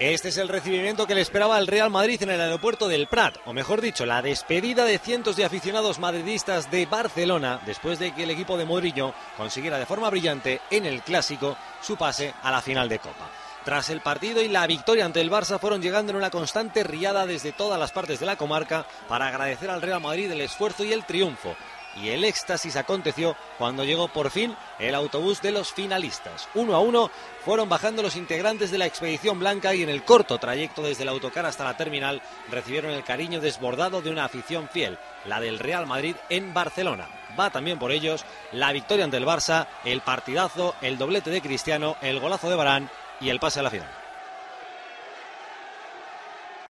Este es el recibimiento que le esperaba al Real Madrid en el aeropuerto del Prat, o mejor dicho, la despedida de cientos de aficionados madridistas de Barcelona después de que el equipo de Modrillo consiguiera de forma brillante en el clásico su pase a la final de Copa. Tras el partido y la victoria ante el Barça fueron llegando en una constante riada desde todas las partes de la comarca para agradecer al Real Madrid el esfuerzo y el triunfo y el éxtasis aconteció cuando llegó por fin el autobús de los finalistas. Uno a uno fueron bajando los integrantes de la expedición blanca y en el corto trayecto desde el autocar hasta la terminal recibieron el cariño desbordado de una afición fiel, la del Real Madrid en Barcelona. Va también por ellos la victoria ante el Barça, el partidazo, el doblete de Cristiano, el golazo de Barán y el pase a la final.